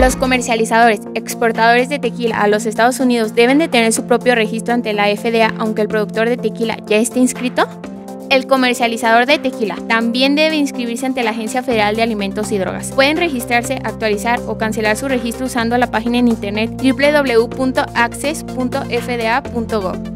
Los comercializadores, exportadores de tequila a los Estados Unidos deben de tener su propio registro ante la FDA aunque el productor de tequila ya esté inscrito. El comercializador de tequila también debe inscribirse ante la Agencia Federal de Alimentos y Drogas. Pueden registrarse, actualizar o cancelar su registro usando la página en internet www.access.fda.gov.